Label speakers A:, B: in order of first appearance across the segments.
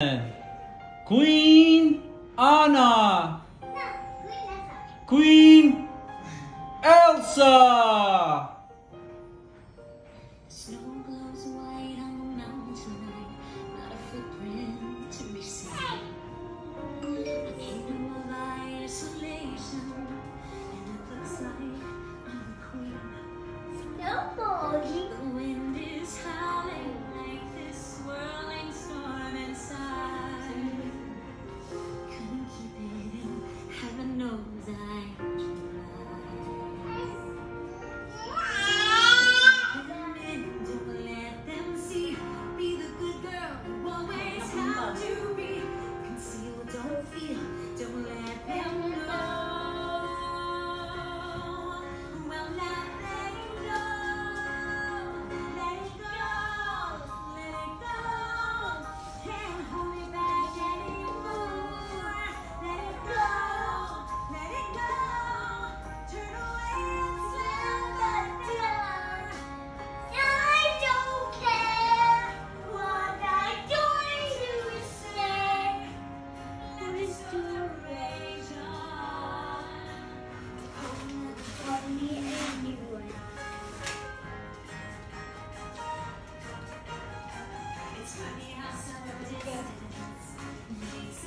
A: Queen Anna. No, Queen Elsa. Queen Elsa.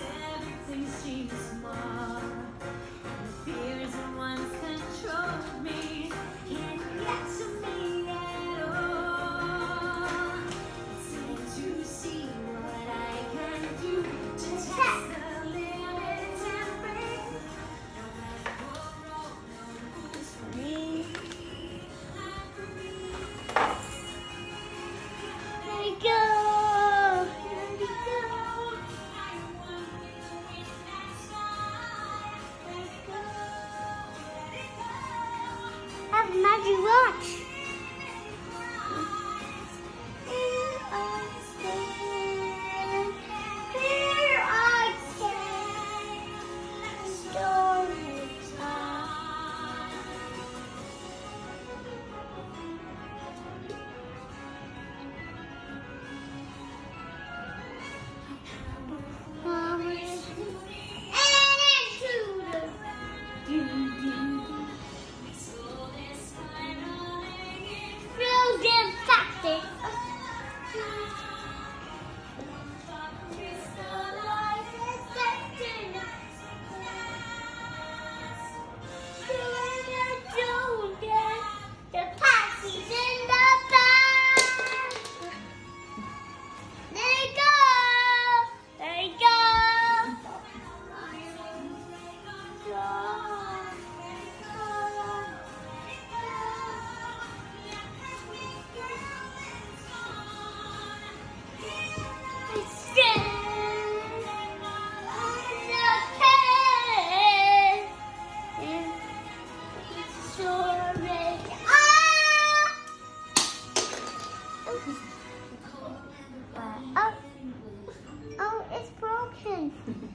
B: Everything seems
C: Magic Watch.
B: Oh,
C: oh, it's broken.